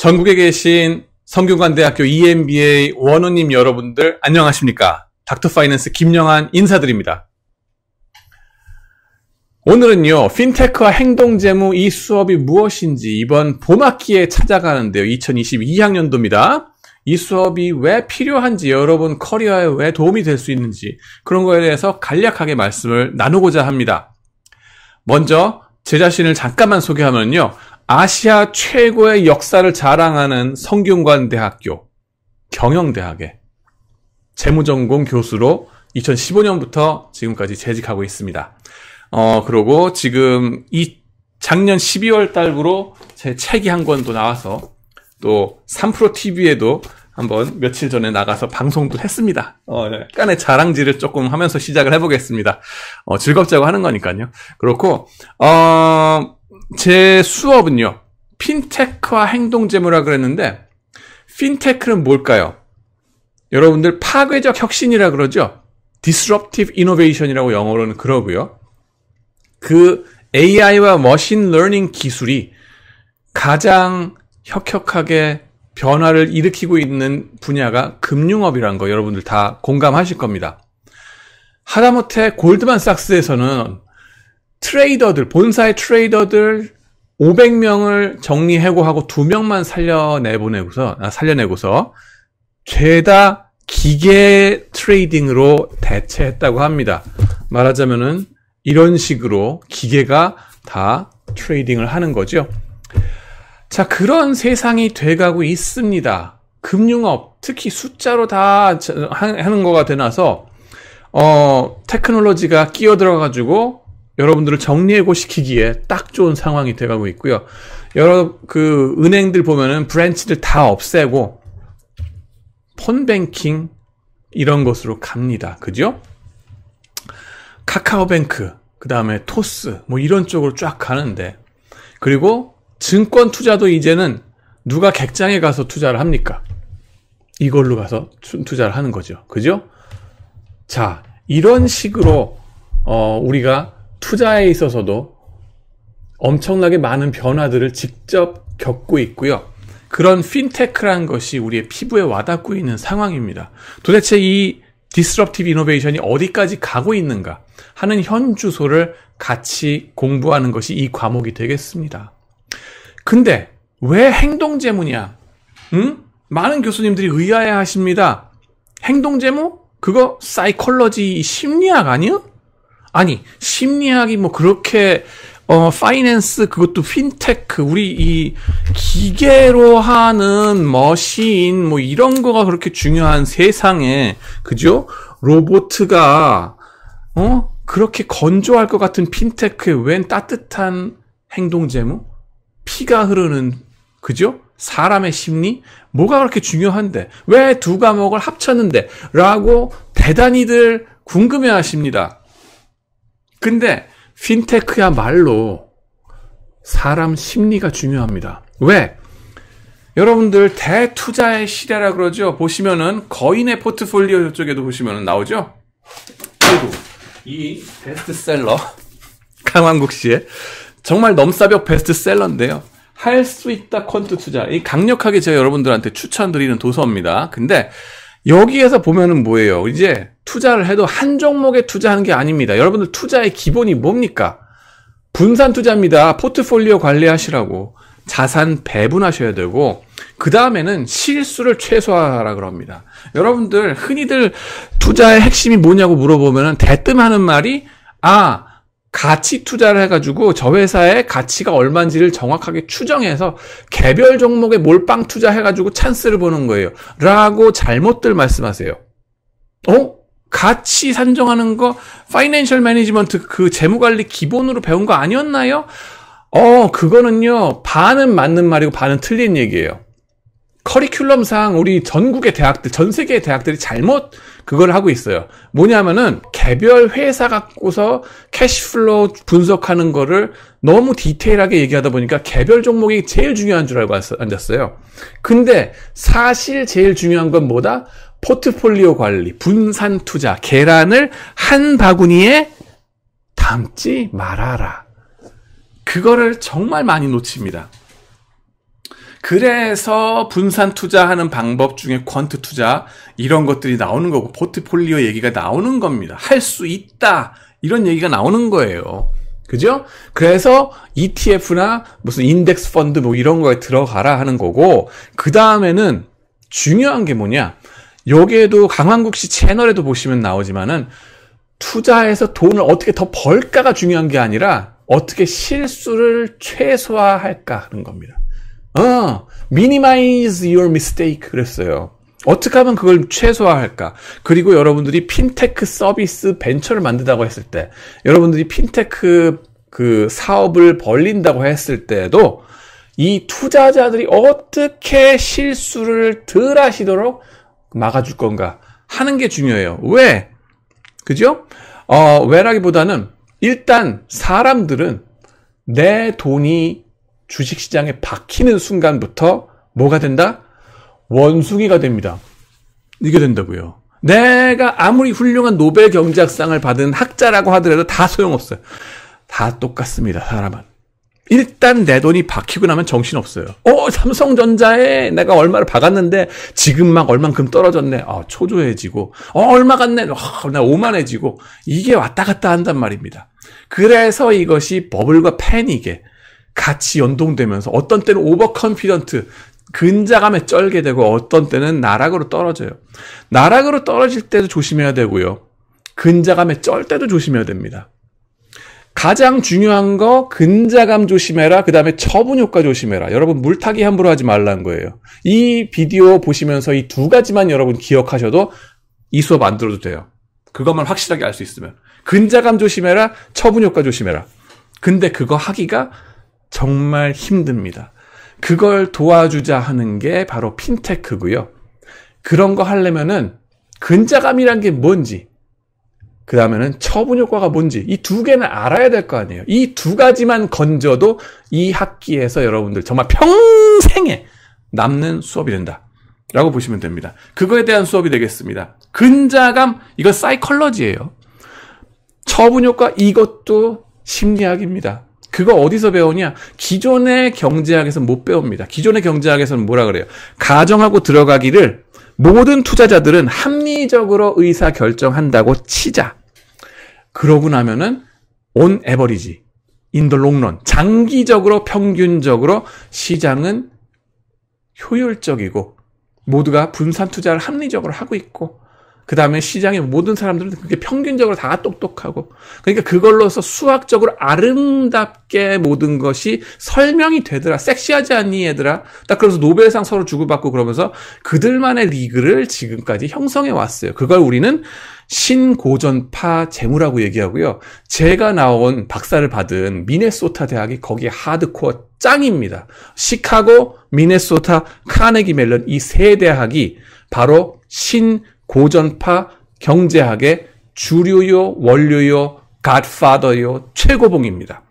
전국에 계신 성균관대학교 EMBA 원우님 여러분들 안녕하십니까? 닥터파이낸스 김영한 인사드립니다. 오늘은요, 핀테크와 행동재무 이 수업이 무엇인지 이번 봄학기에 찾아가는데요. 2022학년도입니다. 이 수업이 왜 필요한지 여러분 커리어에 왜 도움이 될 수 있는지 그런 거에 대해서 간략하게 말씀을 나누고자 합니다. 먼저 제 자신을 잠깐만 소개하면요. 아시아 최고의 역사를 자랑하는 성균관 대학교 경영대학의 재무전공 교수로 2015년부터 지금까지 재직하고 있습니다. 어, 그리고 지금 이 작년 12월 달부로 제 책이 한 권도 나와서 또 3프로 TV에도 한번 며칠 전에 나가서 방송도 했습니다. 어, 약간의 자랑질을 조금 하면서 시작을 해보겠습니다. 어, 즐겁자고 하는 거니까요. 그렇고, 어, 제 수업은요, 핀테크와 행동재무라 그랬는데, 핀테크는 뭘까요? 여러분들 파괴적 혁신이라 그러죠? disruptive innovation이라고 영어로는 그러고요. 그 AI와 machine learning 기술이 가장 혁혁하게 변화를 일으키고 있는 분야가 금융업이라는 거 여러분들 다 공감하실 겁니다. 하다못해 골드만삭스에서는 트레이더들, 본사의 트레이더들 500명을 정리 해고하고 2명만 살려내보내고서, 아, 살려내고서 죄다 기계 트레이딩으로 대체했다고 합니다. 말하자면은 이런 식으로 기계가 다 트레이딩을 하는 거죠. 자, 그런 세상이 돼가고 있습니다. 금융업, 특히 숫자로 다 하는 거가 되나서, 어, 테크놀로지가 끼어들어가지고 여러분들을 정리해고 시키기에 딱 좋은 상황이 돼가고 있고요. 여러 그 은행들 보면은 branch를 다 없애고 폰뱅킹 이런 것으로 갑니다. 그죠? 카카오뱅크, 그 다음에 토스, 뭐 이런 쪽으로 쫙 가는데, 그리고 증권 투자도 이제는 누가 객장에 가서 투자를 합니까? 이걸로 가서 투자를 하는 거죠. 그죠? 자, 이런 식으로, 어, 우리가 투자에 있어서도 엄청나게 많은 변화들을 직접 겪고 있고요. 그런 핀테크라는 것이 우리의 피부에 와닿고 있는 상황입니다. 도대체 이 disruptive innovation이 어디까지 가고 있는가 하는 현 주소를 같이 공부하는 것이 이 과목이 되겠습니다. 근데 왜 행동재무냐? 응? 많은 교수님들이 의아해 하십니다. 행동재무? 그거 사이콜러지 심리학 아니요? 아니, 심리학이 뭐 그렇게 어 파이낸스 그것도 핀테크 우리 이 기계로 하는 머신 뭐 이런 거가 그렇게 중요한 세상에 그죠? 로보트가 어 그렇게 건조할 것 같은 핀테크에 웬 따뜻한 행동 재무? 피가 흐르는 그죠? 사람의 심리? 뭐가 그렇게 중요한데? 왜 두 과목을 합쳤는데? 라고 대단히들 궁금해 하십니다. 근데 핀테크야말로 사람 심리가 중요합니다. 왜? 여러분들 대투자의 시대라 그러죠. 보시면은 거인의 포트폴리오 쪽에도 보시면은 나오죠. 그리고 이 베스트셀러 강왕국 씨의 정말 넘사벽 베스트셀러인데요. 할 수 있다 퀀트 투자. 이 강력하게 제가 여러분들한테 추천드리는 도서입니다. 근데 여기에서 보면은 뭐예요? 이제 투자를 해도 한 종목에 투자하는 게 아닙니다. 여러분들 투자의 기본이 뭡니까? 분산 투자입니다. 포트폴리오 관리하시라고. 자산 배분하셔야 되고, 그 다음에는 실수를 최소화하라 그럽니다. 여러분들, 흔히들 투자의 핵심이 뭐냐고 물어보면은 대뜸 하는 말이, 아, 가치 투자를 해가지고 저 회사의 가치가 얼마인지를 정확하게 추정해서 개별 종목에 몰빵 투자해가지고 찬스를 보는 거예요. 라고 잘못들 말씀하세요. 어? 가치 산정하는 거, 파이낸셜 매니지먼트 그 재무관리 기본으로 배운 거 아니었나요? 어, 그거는요, 반은 맞는 말이고 반은 틀린 얘기예요. 커리큘럼상 우리 전국의 대학들, 전 세계의 대학들이 잘못 그걸 하고 있어요. 뭐냐면은 개별 회사 갖고서 cash flow 분석하는 거를 너무 디테일하게 얘기하다 보니까 개별 종목이 제일 중요한 줄 알고 앉았어요. 근데 사실 제일 중요한 건 뭐다? 포트폴리오 관리, 분산 투자, 계란을 한 바구니에 담지 말아라. 그거를 정말 많이 놓칩니다. 그래서 분산 투자하는 방법 중에 퀀트 투자 이런 것들이 나오는 거고 포트폴리오 얘기가 나오는 겁니다. 할 수 있다 이런 얘기가 나오는 거예요. 그죠? 그래서 ETF나 무슨 인덱스 펀드 뭐 이런 거에 들어가라 하는 거고 그 다음에는 중요한 게 뭐냐? 여기에도 강한국 씨 채널에도 보시면 나오지만은 투자해서 돈을 어떻게 더 벌까가 중요한 게 아니라 어떻게 실수를 최소화할까 하는 겁니다. 어, minimize your mistake 그랬어요. 어떻게 하면 그걸 최소화할까? 그리고 여러분들이 핀테크 서비스 벤처를 만든다고 했을 때, 여러분들이 핀테크 그 사업을 벌린다고 했을 때도 이 투자자들이 어떻게 실수를 덜 하시도록 막아줄 건가 하는 게 중요해요. 왜? 그죠? 어, 왜라기보다는 일단 사람들은 내 돈이 주식시장에 박히는 순간부터 뭐가 된다? 원숭이가 됩니다. 이게 된다고요. 내가 아무리 훌륭한 노벨 경제학상을 받은 학자라고 하더라도 다 소용없어요. 다 똑같습니다, 사람은. 일단 내 돈이 박히고 나면 정신없어요. 어, 삼성전자에 내가 얼마를 박았는데 지금 막 얼만큼 떨어졌네. 아, 초조해지고. 어, 얼마 갔네. 어, 나 오만해지고. 이게 왔다 갔다 한단 말입니다. 그래서 이것이 버블과 패닉에 같이 연동되면서 어떤 때는 overconfident, 근자감에 쩔게 되고 어떤 때는 나락으로 떨어져요. 나락으로 떨어질 때도 조심해야 되고요. 근자감에 쩔 때도 조심해야 됩니다. 가장 중요한 거 근자감 조심해라. 그 다음에 처분 효과 조심해라. 여러분 물타기 함부로 하지 말라는 거예요. 이 비디오 보시면서 이 두 가지만 여러분 기억하셔도 이 수업 안 들어도 돼요. 그것만 확실하게 알 수 있으면. 근자감 조심해라. 처분 효과 조심해라. 근데 그거 하기가 정말 힘듭니다. 그걸 도와주자 하는 게 바로 핀테크고요. 그런 거 하려면은 근자감이란 게 뭔지, 그 다음에는 처분 효과가 뭔지 이 두 개는 알아야 될 거 아니에요. 이 두 가지만 건져도 이 학기에서 여러분들 정말 평생에 남는 수업이 된다. 라고 보시면 됩니다. 그거에 대한 수업이 되겠습니다. 근자감, 이거 사이컬러지예요. 처분 효과, 이것도 심리학입니다. 그거 어디서 배우냐? 기존의 경제학에서 못 배웁니다. 기존의 경제학에서는 뭐라 그래요? 가정하고 들어가기를 모든 투자자들은 합리적으로 의사 결정한다고 치자. 그러고 나면은 on average, in the long run, 장기적으로 평균적으로 시장은 효율적이고 모두가 분산 투자를 합리적으로 하고 있고 그 다음에 시장의 모든 사람들은 그게 평균적으로 다 똑똑하고 그러니까 그걸로서 수학적으로 아름답게 모든 것이 설명이 되더라 섹시하지 않니 얘들아? 딱 그래서 노벨상 서로 주고받고 그러면서 그들만의 리그를 지금까지 형성해 왔어요. 그걸 우리는 신고전파 재무라고 얘기하고요. 제가 나온 박사를 받은 미네소타 대학이 거기에 하드코어 짱입니다. 시카고 미네소타 카네기 멜론 이 세 대학이 바로 신 고전파 경제학의 주류요, 원류요, 갓파더요, 최고봉입니다.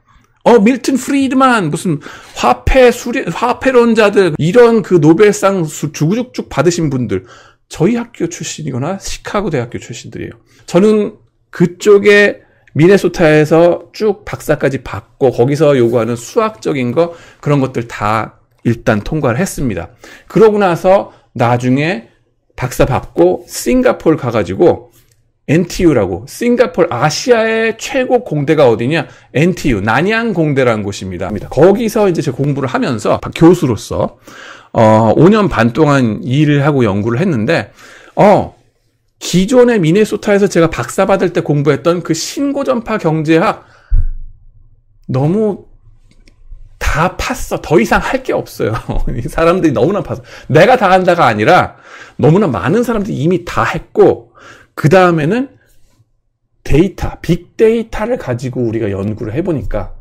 어, 밀튼 프리드만, 무슨 화폐 수리, 화폐론자들, 이런 그 노벨상 주구죽죽 받으신 분들, 저희 학교 출신이거나 시카고 대학교 출신들이에요. 저는 그쪽에 미네소타에서 쭉 박사까지 받고 거기서 요구하는 수학적인 거 그런 것들 다 일단 통과를 했습니다. 그러고 나서 나중에 박사 받고 싱가폴 가가지고 NTU라고 싱가폴 아시아의 최고 공대가 어디냐? NTU 난양 공대라는 곳입니다. 거기서 이제 제 공부를 하면서 교수로서 어 5년 반 동안 일을 하고 연구를 했는데 어 기존의 미네소타에서 제가 박사 받을 때 공부했던 그 신고전파 경제학 너무 다 팠어. 더 이상 할 게 없어요. 이 사람들이 너무나 팠어. 내가 다 한다가 아니라 너무나 많은 사람들이 이미 다 했고 그 다음에는 데이터, 빅데이터를 가지고 우리가 연구를 해보니까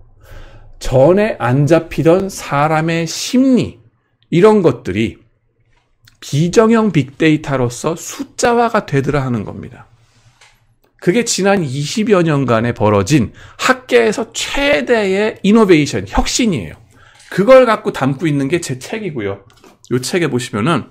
전에 안 잡히던 사람의 심리 이런 것들이 비정형 빅데이터로서 숫자화가 되더라 하는 겁니다. 그게 지난 20여 년간에 벌어진 학계에서 최대의 이노베이션, 혁신이에요. 그걸 갖고 담고 있는 게 제 책이고요. 이 책에 보시면은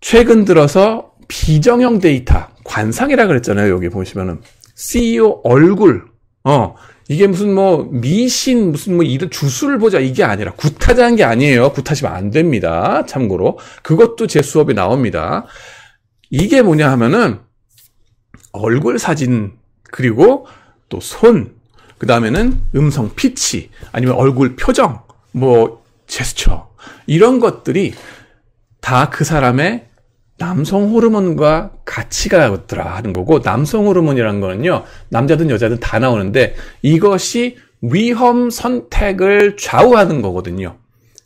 최근 들어서 비정형 데이터, 관상이라 그랬잖아요. 여기 보시면은 CEO 얼굴, 어, 이게 무슨 뭐 미신 무슨 뭐 이런 주술을 보자 이게 아니라 구타자는 게 아니에요. 구타시면 안 됩니다. 참고로 그것도 제 수업에 나옵니다. 이게 뭐냐 하면은 얼굴 사진 그리고 또 손, 그 다음에는 음성 피치 아니면 얼굴 표정 뭐 제스처 이런 것들이 다 그 사람의 남성 호르몬과 같이 가더라 하는 거고 남성 호르몬이라는 거는요 남자든 여자든 다 나오는데 이것이 위험 선택을 좌우하는 거거든요.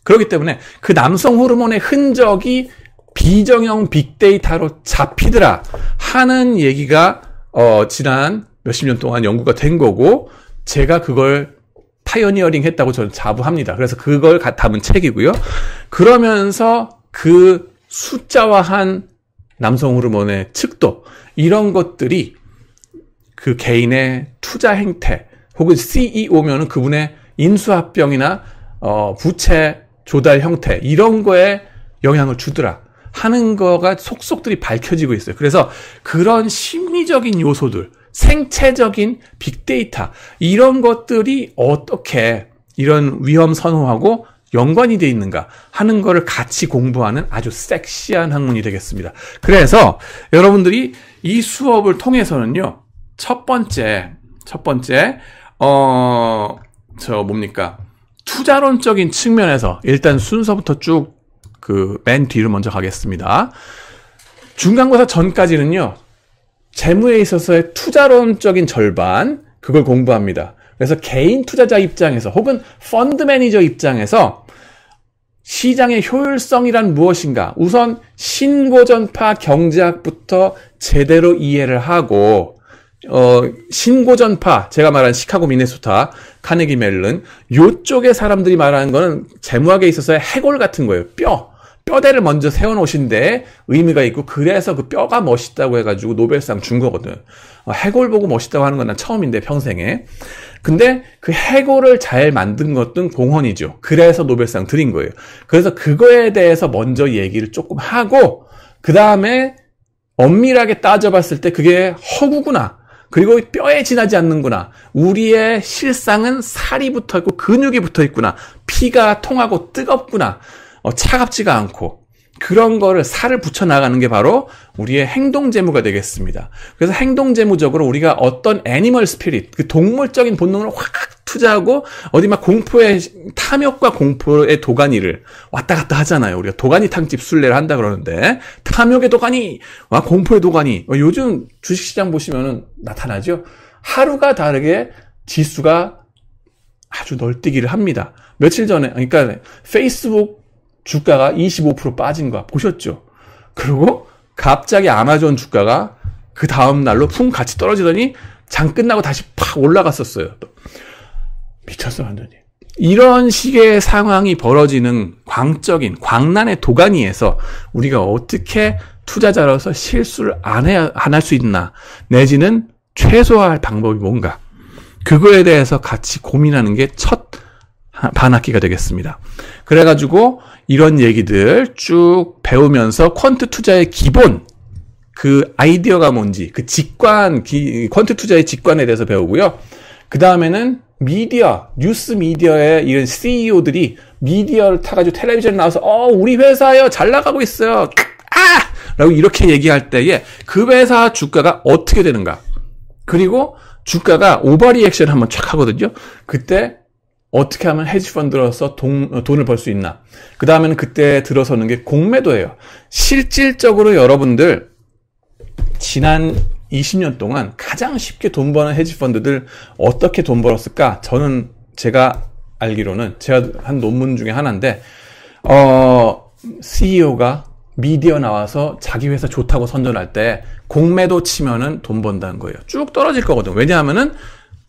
그렇기 때문에 그 남성 호르몬의 흔적이 비정형 빅데이터로 잡히더라 하는 얘기가 어 지난 몇십 년 동안 연구가 된 거고 제가 그걸 pioneering 했다고 저는 자부합니다. 그래서 그걸 담은 책이고요. 그러면서 그 숫자화한 남성 호르몬의 측도 이런 것들이 그 개인의 투자 행태 혹은 CEO면은 그분의 인수합병이나 어, 부채 조달 형태 이런 거에 영향을 주더라 하는 거가 속속들이 밝혀지고 있어요. 그래서 그런 심리적인 요소들, 생체적인 빅데이터 이런 것들이 어떻게 이런 위험 선호하고 연관이 돼 있는가 하는 거를 같이 공부하는 아주 섹시한 학문이 되겠습니다. 그래서 여러분들이 이 수업을 통해서는요. 첫 번째 첫 번째 어 저 뭡니까? 투자론적인 측면에서 일단 순서부터 쭉 그 맨 뒤로 먼저 가겠습니다. 중간고사 전까지는요. 재무에 있어서의 투자론적인 절반 그걸 공부합니다. 그래서 개인 투자자 입장에서 혹은 펀드 매니저 입장에서 시장의 효율성이란 무엇인가? 우선 신고전파 경제학부터 제대로 이해를 하고 어, 신고전파, 제가 말한 시카고 미네소타, 카네기 멜른, 요쪽의 사람들이 말하는 거는 재무학에 있어서의 해골 같은 거예요. 뼈. 뼈대를 먼저 세워놓으신데 의미가 있고 그래서 그 뼈가 멋있다고 해가지고 노벨상 준 거거든. 어, 해골 보고 멋있다고 하는 건 난 처음인데 평생에. 근데 그 해골을 잘 만든 것은 공헌이죠. 그래서 노벨상 드린 거예요. 그래서 그거에 대해서 먼저 얘기를 조금 하고 그 다음에 엄밀하게 따져봤을 때 그게 허구구나. 그리고 뼈에 지나지 않는구나. 우리의 실상은 살이 붙어 있고 근육이 붙어 있구나. 피가 통하고 뜨겁구나. 어, 차갑지가 않고 그런 거를 살을 붙여 나가는 게 바로 우리의 행동 재무가 되겠습니다. 그래서 행동 재무적으로 우리가 어떤 animal spirit, 그 동물적인 본능을 확 투자하고 어디 막 공포의 탐욕과 공포의 도가니를 왔다 갔다 하잖아요. 우리가 도가니 탕집 순례를 한다 그러는데 탐욕의 도가니, 와 공포의 도가니. 어, 요즘 주식시장 보시면은 나타나죠. 하루가 다르게 지수가 아주 널뛰기를 합니다. 며칠 전에 그러니까 페이스북 주가가 25% 빠진 거 보셨죠? 그리고 갑자기 아마존 주가가 그 다음 날로 풍 같이 떨어지더니 장 끝나고 다시 팍 올라갔었어요. 또. 미쳤어 완전히. 이런 식의 상황이 벌어지는 광적인 광란의 도가니에서 우리가 어떻게 투자자로서 실수를 안 해, 안할 수 있나 내지는 최소화할 방법이 뭔가 그거에 대해서 같이 고민하는 게 첫 반학기가 되겠습니다. 그래가지고 이런 얘기들 쭉 배우면서 quant 투자의 기본 그 아이디어가 뭔지 그 직관 기, quant 투자의 직관에 대해서 배우고요. 그 다음에는 미디어 뉴스 미디어의 이런 CEO들이 미디어를 타가지고 텔레비전 나와서 어 우리 회사요 잘 나가고 있어요 아 라고 이렇게 얘기할 때에 그 회사 주가가 어떻게 되는가 그리고 주가가 overreaction 한번 촥 하거든요. 그때 어떻게 하면 헤지펀드로서 돈, 돈을 벌 수 있나. 그 다음에는 그때 들어서는 게 공매도예요. 실질적으로 여러분들 지난 20년 동안 가장 쉽게 돈 버는 헤지펀드들 어떻게 돈 벌었을까? 저는 제가 알기로는 제가 한 논문 중에 하나인데 어 CEO가 미디어 나와서 자기 회사 좋다고 선전할 때 공매도 치면은 돈 번다는 거예요. 쭉 떨어질 거거든. 왜냐하면은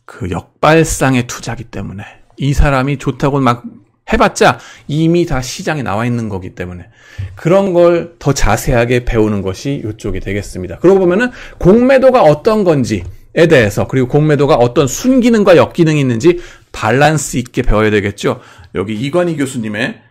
그 역발상의 투자기 때문에. 이 사람이 좋다고 막 해봤자 이미 다 시장에 나와 있는 거기 때문에 그런 걸 더 자세하게 배우는 것이 이쪽이 되겠습니다. 그러고 보면은 공매도가 어떤 건지에 대해서 그리고 공매도가 어떤 순기능과 역기능이 있는지 밸런스 있게 배워야 되겠죠. 여기 이관희 교수님의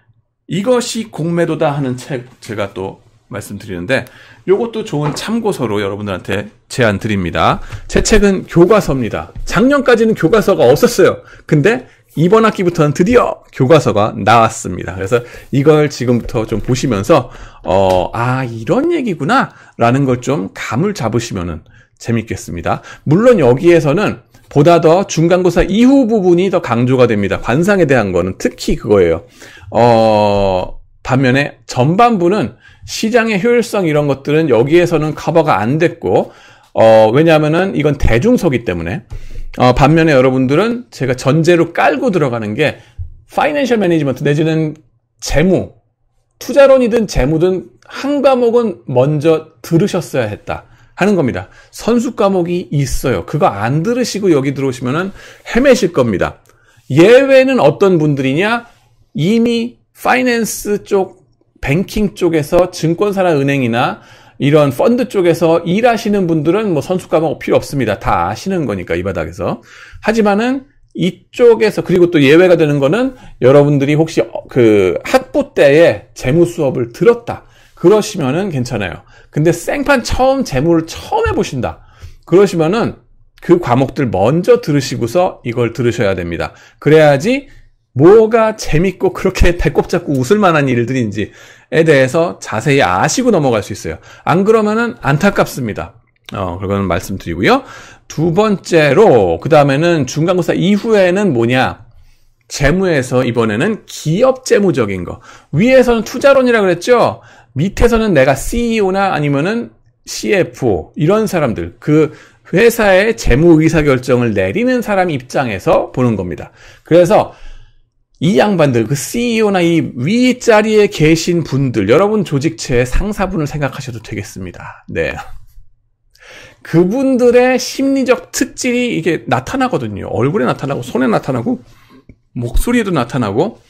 이것이 공매도다 하는 책 제가 또 말씀드리는데 요것도 좋은 참고서로 여러분들한테 제안 드립니다. 제 책은 교과서입니다. 작년까지는 교과서가 없었어요. 근데 이번 학기부터는 드디어 교과서가 나왔습니다. 그래서 이걸 지금부터 좀 보시면서 어, 아 이런 얘기구나라는 걸 좀 감을 잡으시면은 재밌겠습니다. 물론 여기에서는 보다 더 중간고사 이후 부분이 더 강조가 됩니다. 관상에 대한 거는 특히 그거예요. 어, 반면에 전반부는 시장의 효율성 이런 것들은 여기에서는 커버가 안 됐고, 어, 왜냐하면은 이건 대중서기 때문에, 어, 반면에 여러분들은 제가 전제로 깔고 들어가는 게, financial management 내지는 재무, 투자론이든 재무든 한 과목은 먼저 들으셨어야 했다. 하는 겁니다. 선수 과목이 있어요. 그거 안 들으시고 여기 들어오시면은 헤매실 겁니다. 예외는 어떤 분들이냐? 이미 finance 쪽, 뱅킹 쪽에서 증권사나 은행이나 이런 펀드 쪽에서 일하시는 분들은 뭐 선수 과목 필요 없습니다. 다 아시는 거니까 이 바닥에서. 하지만은 이쪽에서 그리고 또 예외가 되는 거는 여러분들이 혹시 그 학부 때에 재무 수업을 들었다. 그러시면은 괜찮아요. 근데 생판 처음 재무를 처음 해보신다. 그러시면은 그 과목들 먼저 들으시고서 이걸 들으셔야 됩니다. 그래야지 뭐가 재밌고 그렇게 배꼽 잡고 웃을 만한 일들인지에 대해서 자세히 아시고 넘어갈 수 있어요. 안 그러면은 안타깝습니다. 어, 그거는 말씀드리고요. 두 번째로, 그 다음에는 중간고사 이후에는 뭐냐? 재무에서 이번에는 기업 재무적인 거. 위에서는 투자론이라 그랬죠? 밑에서는 내가 CEO나 아니면은 CFO 이런 사람들 그 회사의 재무 의사 결정을 내리는 사람 입장에서 보는 겁니다. 그래서 이 양반들 그 CEO나 이 윗자리에 계신 분들 여러분 조직체의 상사분을 생각하셔도 되겠습니다. 네. 그분들의 심리적 특질이 이게 나타나거든요. 얼굴에 나타나고 손에 나타나고 목소리에도 나타나고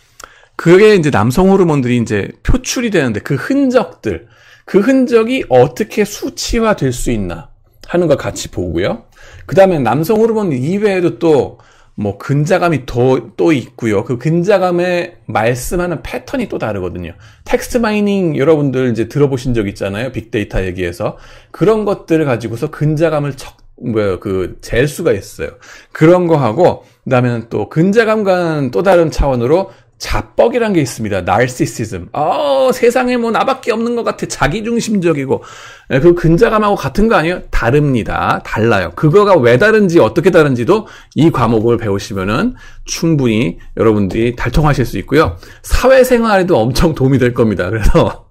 그게 이제 남성 호르몬들이 이제 표출이 되는데 그 흔적들, 그 흔적이 어떻게 수치화 될 수 있나 하는 걸 같이 보고요. 그 다음에 남성 호르몬 이외에도 또 뭐 근자감이 더, 또 있고요. 그 근자감에 말씀하는 패턴이 또 다르거든요. text mining 여러분들 이제 들어보신 적 있잖아요. 빅데이터 얘기해서. 그런 것들을 가지고서 근자감을 척, 뭐야, 그, 잴 수가 있어요. 그런 거 하고, 그 다음에는 또 근자감과는 또 다른 차원으로 자뻑이란 게 있습니다. 나르시시즘. 어, 세상에 뭐 나밖에 없는 것 같아. 자기중심적이고. 예, 그 근자감하고 같은 거 아니에요? 다릅니다. 달라요. 그거가 왜 다른지 어떻게 다른지도 이 과목을 배우시면은 충분히 여러분들이 달통하실 수 있고요. 사회생활에도 엄청 도움이 될 겁니다. 그래서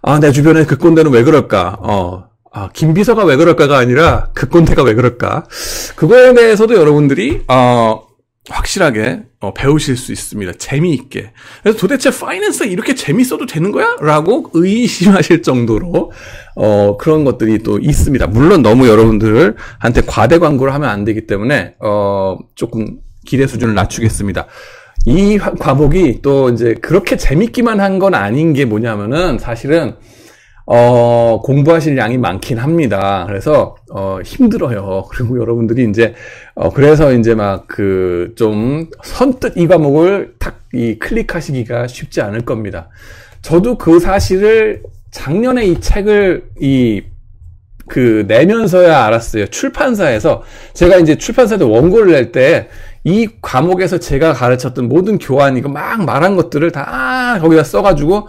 아, 내 주변에 그 꼰대는 왜 그럴까? 어, 아, 김비서가 왜 그럴까가 아니라 그 꼰대가 왜 그럴까? 그거에 대해서도 여러분들이 어, 확실하게 어, 배우실 수 있습니다. 재미있게. 그래서 도대체 파이낸스 이렇게 재밌어도 되는 거야? 라고 의심하실 정도로 어, 그런 것들이 또 있습니다. 물론 너무 여러분들한테 과대 광고를 하면 안 되기 때문에 어, 조금 기대 수준을 낮추겠습니다. 이 과목이 또 이제 그렇게 재밌기만 한 건 아닌 게 뭐냐면은 사실은 어, 공부하실 양이 많긴 합니다. 그래서, 어, 힘들어요. 그리고 여러분들이 이제, 어, 그래서 이제 막 그, 좀, 선뜻 이 과목을 탁, 이 클릭하시기가 쉽지 않을 겁니다. 저도 그 사실을 작년에 이 책을, 이, 그, 내면서야 알았어요. 출판사에서. 제가 이제 출판사에 원고를 낼 때, 이 과목에서 제가 가르쳤던 모든 교환, 이거 막 말한 것들을 다 거기다 써가지고,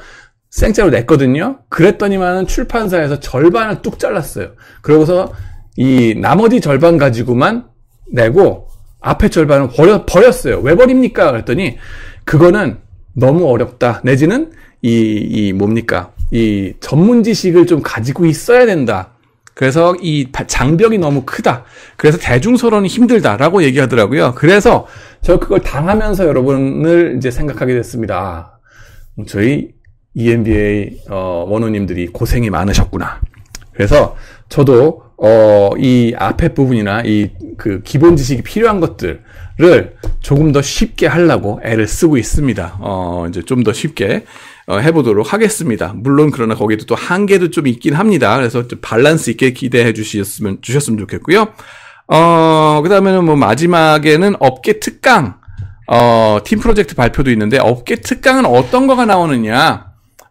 생짜로 냈거든요. 그랬더니만은 출판사에서 절반을 뚝 잘랐어요. 그러고서 이 나머지 절반 가지고만 내고 앞에 절반을 버려, 버렸어요. 왜 버립니까? 그랬더니 그거는 너무 어렵다. 내지는 이, 이 뭡니까? 이 전문 지식을 좀 가지고 있어야 된다. 그래서 이 장벽이 너무 크다. 그래서 대중서론이 힘들다라고 얘기하더라고요. 그래서 저 그걸 당하면서 여러분을 이제 생각하게 됐습니다. 저희 EMBA 어, 원우님들이 고생이 많으셨구나. 그래서 저도 어, 이 앞에 부분이나 이 그 기본 지식이 필요한 것들을 조금 더 쉽게 하려고 애를 쓰고 있습니다. 어, 이제 좀 더 쉽게 어, 해보도록 하겠습니다. 물론 그러나 거기도 또 한계도 좀 있긴 합니다. 그래서 좀 밸런스 있게 기대해 주셨으면 주셨으면 좋겠고요. 어, 그 다음에는 뭐 마지막에는 업계 특강, 어, 팀 프로젝트 발표도 있는데 업계 특강은 어떤 거가 나오느냐?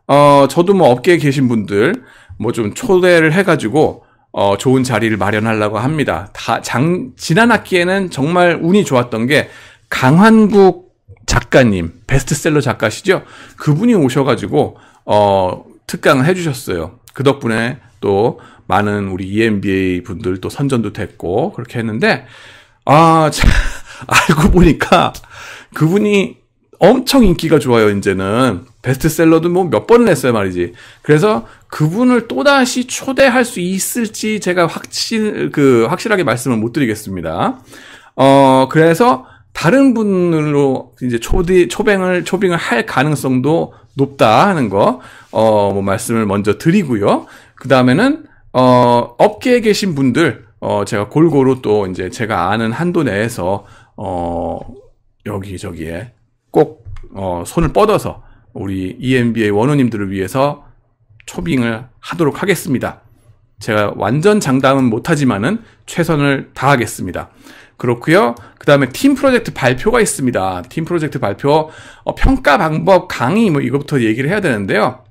어, 저도 뭐 업계에 계신 분들 뭐 좀 초대를 해가지고 어, 좋은 자리를 마련하려고 합니다. 다, 장, 지난 학기에는 정말 운이 좋았던 게 강환국 작가님, 베스트셀러 작가시죠? 그분이 오셔가지고, 어, 특강을 해주셨어요. 그 덕분에 또 많은 우리 EMBA 분들 또 선전도 됐고, 그렇게 했는데, 아, 참, 알고 보니까 그분이 엄청 인기가 좋아요, 이제는. 베스트셀러도 뭐 몇 번을 냈어요, 말이지. 그래서 그분을 또다시 초대할 수 있을지 제가 확실, 그, 확실하게 말씀을 못 드리겠습니다. 어, 그래서 다른 분으로 이제 초대, 초빙을, 초빙을 할 가능성도 높다 하는 거, 어, 뭐 말씀을 먼저 드리고요. 그 다음에는, 어, 업계에 계신 분들, 어, 제가 골고루 또 이제 제가 아는 한도 내에서, 어, 여기저기에 꼭, 어, 손을 뻗어서 우리 EMBA 원호님들을 위해서 초빙을 하도록 하겠습니다. 제가 완전 장담은 못하지만은 최선을 다하겠습니다. 그렇고요. 그 다음에 팀 프로젝트 발표가 있습니다. 팀 프로젝트 발표 어, 평가 방법 강의 뭐 이거부터 얘기를 해야 되는데요.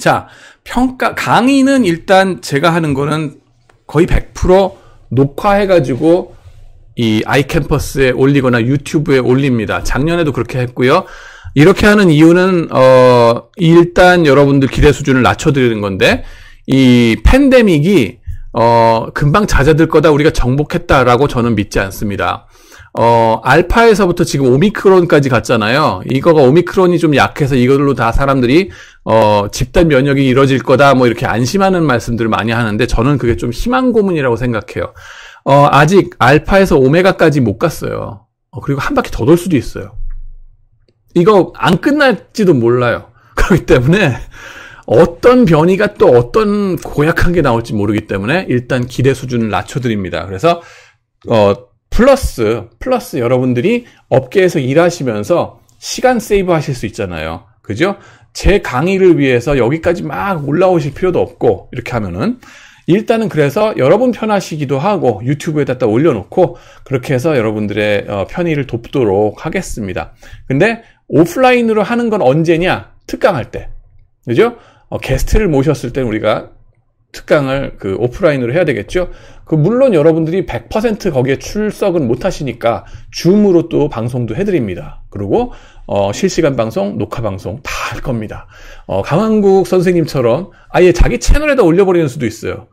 자 평가 강의는 일단 제가 하는 거는 거의 100% 녹화해가지고 이 아이캠퍼스에 올리거나 유튜브에 올립니다. 작년에도 그렇게 했고요. 이렇게 하는 이유는 어 일단 여러분들 기대 수준을 낮춰드리는 건데 이 팬데믹이 어 금방 잦아들 거다 우리가 정복했다라고 저는 믿지 않습니다. 어 알파에서부터 지금 오미크론까지 갔잖아요. 이거가 오미크론이 좀 약해서 이걸로 다 사람들이 어 집단 면역이 이루어질 거다 뭐 이렇게 안심하는 말씀들을 많이 하는데 저는 그게 좀 희망 고문이라고 생각해요. 어 아직 알파에서 오메가까지 못 갔어요. 어, 그리고 한 바퀴 더 돌 수도 있어요. 이거 안 끝날지도 몰라요. 그렇기 때문에 어떤 변이가 또 어떤 고약한 게 나올지 모르기 때문에 일단 기대 수준을 낮춰드립니다. 그래서 어 플러스 플러스 여러분들이 업계에서 일하시면서 시간 세이브 하실 수 있잖아요. 그죠? 제 강의를 위해서 여기까지 막 올라오실 필요도 없고 이렇게 하면은 일단은 그래서 여러분 편하시기도 하고 유튜브에다 올려놓고 그렇게 해서 여러분들의 어, 편의를 돕도록 하겠습니다. 근데 오프라인으로 하는 건 언제냐? 특강할 때. 그죠? 어, 게스트를 모셨을 때 우리가 특강을 그 오프라인으로 해야 되겠죠? 그 물론 여러분들이 100% 거기에 출석은 못 하시니까 줌으로 또 방송도 해드립니다. 그리고 어, 실시간 방송, 녹화 방송 다 할 겁니다. 어, 강한국 선생님처럼 아예 자기 채널에다 올려버리는 수도 있어요.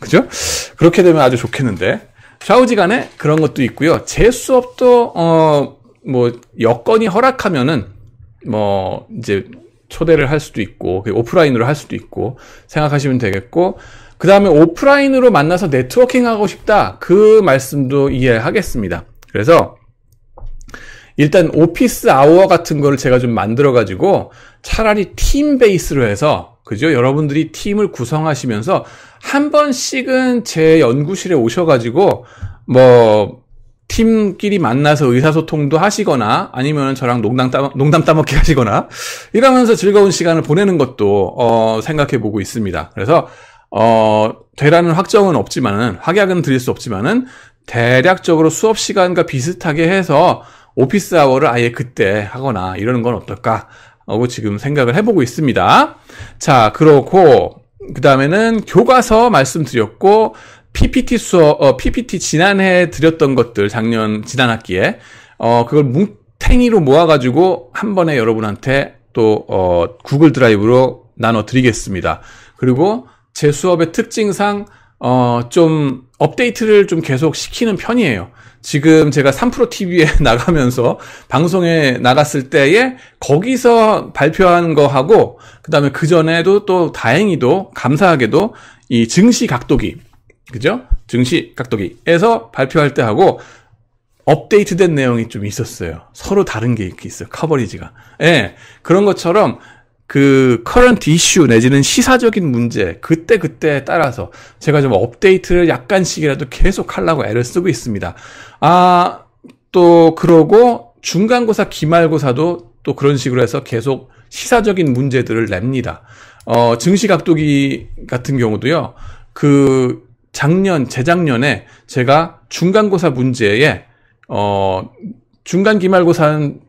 그죠? 그렇게 되면 아주 좋겠는데 좌우지간에 그런 것도 있고요. 제 수업도 어, 뭐 여건이 허락하면은 뭐 이제 초대를 할 수도 있고 오프라인으로 할 수도 있고 생각하시면 되겠고 그 다음에 오프라인으로 만나서 네트워킹 하고 싶다 그 말씀도 이해하겠습니다. 그래서 일단 오피스 아워 같은 거를 제가 좀 만들어 가지고 차라리 팀 베이스로 해서 그죠? 여러분들이 팀을 구성하시면서 한 번씩은 제 연구실에 오셔가지고 뭐 팀끼리 만나서 의사소통도 하시거나 아니면 저랑 농담 따, 농담 따먹기 하시거나 이러면서 즐거운 시간을 보내는 것도 어, 생각해 보고 있습니다. 그래서 어, 되라는 확정은 없지만은 확약은 드릴 수 없지만은 대략적으로 수업 시간과 비슷하게 해서 오피스 아워를 아예 그때 하거나 이러는 건 어떨까 하고 지금 생각을 해보고 있습니다. 자, 그렇고 그 다음에는 교과서 말씀드렸고 PPT 수업, 어, PPT 지난해 드렸던 것들, 작년, 지난 학기에, 어, 그걸 뭉탱이로 모아가지고 한 번에 여러분한테 또, 어, 구글 드라이브로 나눠 드리겠습니다. 그리고 제 수업의 특징상, 어, 좀 업데이트를 좀 계속 시키는 편이에요. 지금 제가 3프로 TV에 나가면서 방송에 나갔을 때에 거기서 발표한 거 하고 그다음에 그 전에도 또 다행히도 감사하게도 이 증시 각도기 그죠? 증시 각도기에서 발표할 때 하고 업데이트된 내용이 좀 있었어요. 서로 다른 게 있어요. coverage가. 예. 네, 그런 것처럼 그 current issue 내지는 시사적인 문제 그때 그때 따라서 제가 좀 업데이트를 약간씩이라도 계속 하려고 애를 쓰고 있습니다. 아, 또 그러고 중간고사 기말고사도 또 그런 식으로 해서 계속 시사적인 문제들을 냅니다. 어, 증시 각도기 같은 경우도요. 그 작년 재작년에 제가 중간고사 문제에 어 중간 기말고사는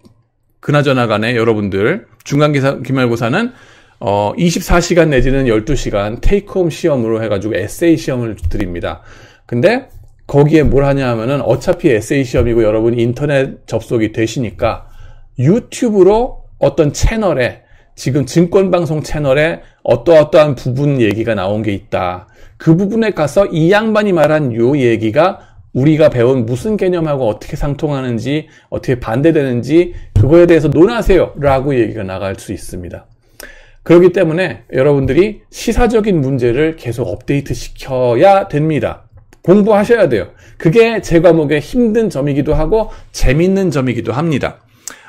그나저나 간에 여러분들 중간 기사 기말고사는 어 24시간 내지는 12시간 테이크홈 시험으로 해가지고 에세이 시험을 드립니다. 근데 거기에 뭘 하냐 하면은 어차피 에세이 시험이고 여러분 인터넷 접속이 되시니까 유튜브로 어떤 채널에 지금 증권방송 채널에 어떠어떠한 부분 얘기가 나온 게 있다. 그 부분에 가서 이 양반이 말한 요 얘기가 우리가 배운 무슨 개념하고 어떻게 상통하는지, 어떻게 반대되는지, 그거에 대해서 논하세요. 라고 얘기가 나갈 수 있습니다. 그렇기 때문에 여러분들이 시사적인 문제를 계속 업데이트 시켜야 됩니다. 공부하셔야 돼요. 그게 제 과목의 힘든 점이기도 하고 재밌는 점이기도 합니다.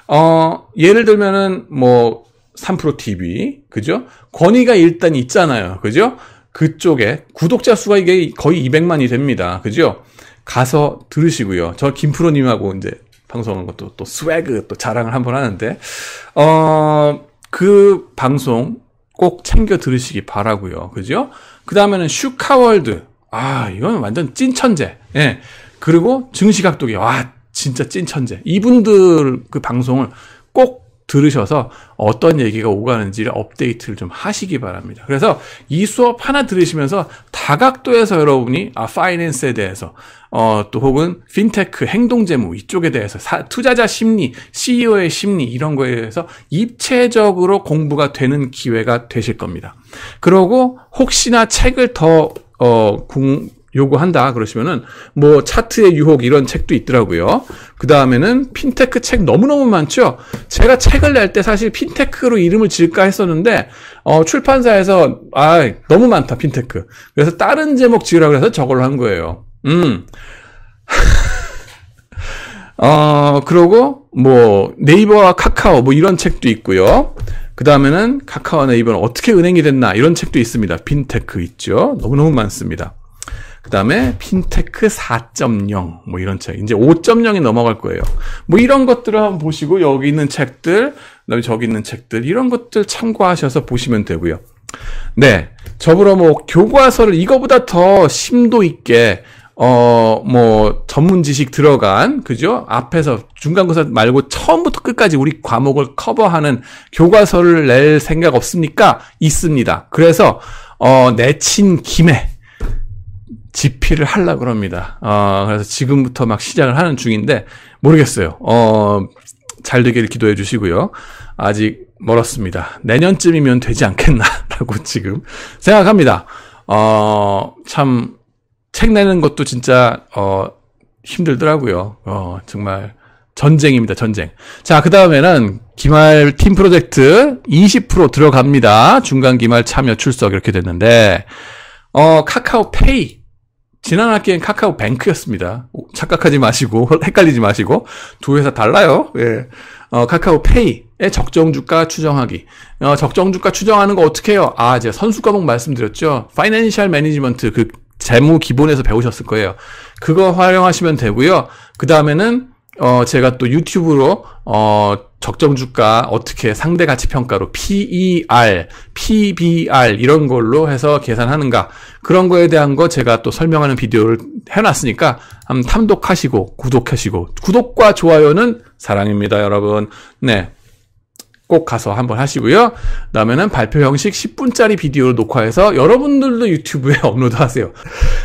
어, 예를 들면은 뭐 3프로 TV, 그죠? 권위가 일단 있잖아요. 그죠? 그쪽에 구독자 수가 이게 거의 200만이 됩니다. 그죠? 가서 들으시고요. 저 김프로님하고 이제 방송한 것도 또 스웨그 또 자랑을 한번 하는데, 어, 그 방송 꼭 챙겨 들으시기 바라고요. 그죠? 그 다음에는 슈카월드. 아, 이건 완전 찐천재. 예. 그리고 증시각도기. 와, 진짜 찐천재. 이분들 그 방송을 꼭 들으셔서 어떤 얘기가 오가는지를 업데이트를 좀 하시기 바랍니다. 그래서 이 수업 하나 들으시면서 다각도에서 여러분이 아 finance에 대해서 어 또 혹은 핀테크 행동재무 이쪽에 대해서 사, 투자자 심리, CEO의 심리 이런 거에 대해서 입체적으로 공부가 되는 기회가 되실 겁니다. 그러고 혹시나 책을 더 어 요구한다 그러시면은 뭐 차트의 유혹 이런 책도 있더라고요. 그 다음에는 핀테크 책 너무너무 많죠. 제가 책을 낼 때 사실 핀테크로 이름을 지을까 했었는데 어, 출판사에서 아 너무 많다 핀테크. 그래서 다른 제목 지으라 그래서 저걸로 한 거예요. 음. 어, 그러고 뭐 네이버와 카카오 뭐 이런 책도 있고요. 그 다음에는 카카오 네이버는 어떻게 은행이 됐나 이런 책도 있습니다. 핀테크 있죠. 너무너무 많습니다. 그 다음에 핀테크 4.0 뭐 이런 책 이제 5.0이 넘어갈 거예요. 뭐 이런 것들을 한번 보시고 여기 있는 책들 그다음에 저기 있는 책들 이런 것들 참고하셔서 보시면 되고요. 네, 저보러 뭐 교과서를 이거보다 더 심도 있게 어 뭐 전문 지식 들어간 그죠? 앞에서 중간고사 말고 처음부터 끝까지 우리 과목을 커버하는 교과서를 낼 생각 없습니까? 있습니다. 그래서 어 내친 김에 집필을 하려 그럽니다. 어, 그래서 지금부터 막 시작을 하는 중인데 모르겠어요. 어, 잘 되기를 기도해 주시고요. 아직 멀었습니다. 내년쯤이면 되지 않겠나라고 지금 생각합니다. 어, 참, 책 내는 것도 진짜, 어, 힘들더라고요. 어, 정말 전쟁입니다, 전쟁. 자, 그 다음에는 기말 팀 프로젝트 20% 들어갑니다. 중간 기말 참여 출석 이렇게 됐는데, 어, 카카오 페이 지난 학기엔 카카오 뱅크였습니다. 착각하지 마시고 헷갈리지 마시고 두 회사 달라요. 예. 어, 카카오 페이의 적정 주가 추정하기. 어, 적정 주가 추정하는 거 어떻게 해요? 아, 제가 선수 과목 말씀드렸죠. financial management 그 재무 기본에서 배우셨을 거예요. 그거 활용하시면 되고요. 그 다음에는 어, 제가 또 유튜브로 어, 적정 주가 어떻게 상대 가치 평가로 PER, PBR 이런 걸로 해서 계산하는가 그런 거에 대한 거 제가 또 설명하는 비디오를 해놨으니까 한번 탐독하시고 구독하시고 구독과 좋아요는 사랑입니다, 여러분. 네. 꼭 가서 한번 하시고요. 그다음에는 발표 형식 10분짜리 비디오를 녹화해서 여러분들도 유튜브에 업로드하세요.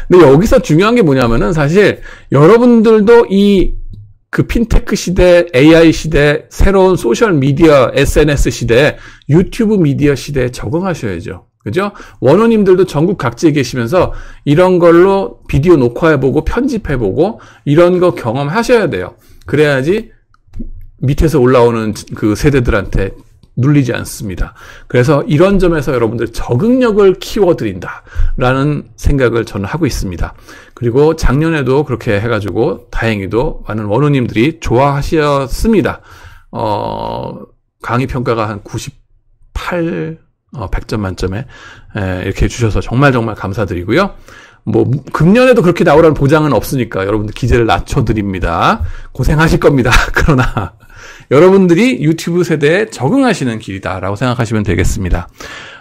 근데 여기서 중요한 게 뭐냐면은 사실 여러분들도 이 그 핀테크 시대, AI 시대, 새로운 소셜 미디어, SNS 시대, 유튜브 미디어 시대에 적응하셔야죠. 그죠? 원우님들도 전국 각지에 계시면서 이런 걸로 비디오 녹화해보고 편집해보고 이런 거 경험하셔야 돼요. 그래야지 밑에서 올라오는 그 세대들한테 눌리지 않습니다. 그래서 이런 점에서 여러분들 적응력을 키워드린다라는 생각을 저는 하고 있습니다. 그리고 작년에도 그렇게 해가지고 다행히도 많은 원우님들이 좋아하셨습니다. 어, 강의 평가가 한 98, 어, 100점 만점에 에, 이렇게 해주셔서 정말 정말 감사드리고요. 뭐 금년에도 그렇게 나오라는 보장은 없으니까 여러분들 기재를 낮춰드립니다. 고생하실 겁니다. 그러나 여러분들이 유튜브 세대에 적응하시는 길이다라고 생각하시면 되겠습니다.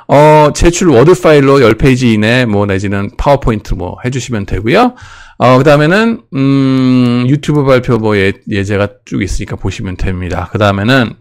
어, 제출 워드 파일로 10페이지 이내 뭐 내지는 파워포인트 뭐 해주시면 되고요. 어, 그 다음에는, 음, 유튜브 발표 뭐 예, 예제가 쭉 있으니까 보시면 됩니다. 그 다음에는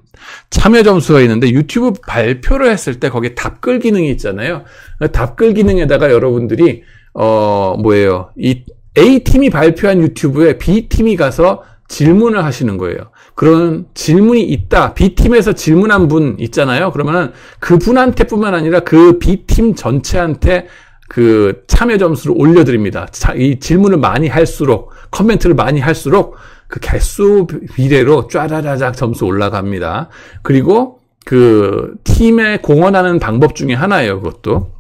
참여 점수가 있는데 유튜브 발표를 했을 때 거기에 답글 기능이 있잖아요. 답글 기능에다가 여러분들이 어 뭐예요? 이 A 팀이 발표한 유튜브에 B 팀이 가서 질문을 하시는 거예요. 그런 질문이 있다. B팀에서 질문한 분 있잖아요. 그러면은 그 분한테뿐만 아니라 그 B팀 전체한테 그 참여 점수를 올려드립니다. 이 질문을 많이 할수록, 커멘트를 많이 할수록 그 개수 비례로 쫘라라작 점수 올라갑니다. 그리고 그 팀에 공헌하는 방법 중에 하나예요. 그것도.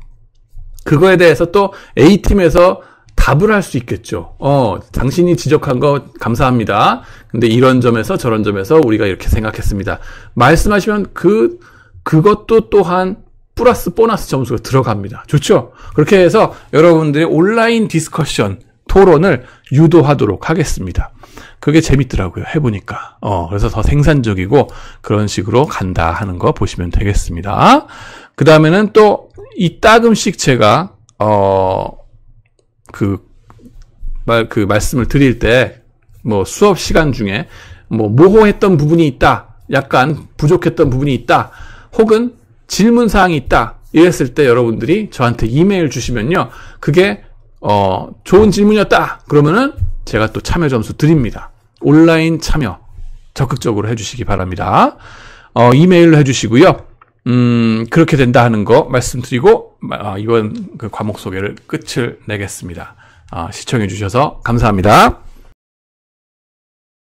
그거에 대해서 또 A팀에서 답을 할 수 있겠죠. 어, 당신이 지적한 거 감사합니다. 근데 이런 점에서 저런 점에서 우리가 이렇게 생각했습니다. 말씀하시면 그, 그것도 또한 플러스 보너스 점수가 들어갑니다. 좋죠? 그렇게 해서 여러분들의 온라인 discussion, 토론을 유도하도록 하겠습니다. 그게 재밌더라고요. 해보니까. 어, 그래서 더 생산적이고 그런 식으로 간다 하는 거 보시면 되겠습니다. 그 다음에는 또 이따금씩 제가, 어, 그, 말, 그 말씀을 드릴 때, 뭐 수업 시간 중에 뭐 모호했던 부분이 있다. 약간 부족했던 부분이 있다. 혹은 질문 사항이 있다. 이랬을 때 여러분들이 저한테 이메일 주시면요. 그게 어, 좋은 질문이었다. 그러면은 제가 또 참여 점수 드립니다. 온라인 참여 적극적으로 해주시기 바랍니다. 어, 이메일로 해주시고요. 음, 그렇게 된다 하는 거 말씀드리고, 어, 이번 그 과목 소개를 끝을 내겠습니다. 어, 시청해 주셔서 감사합니다.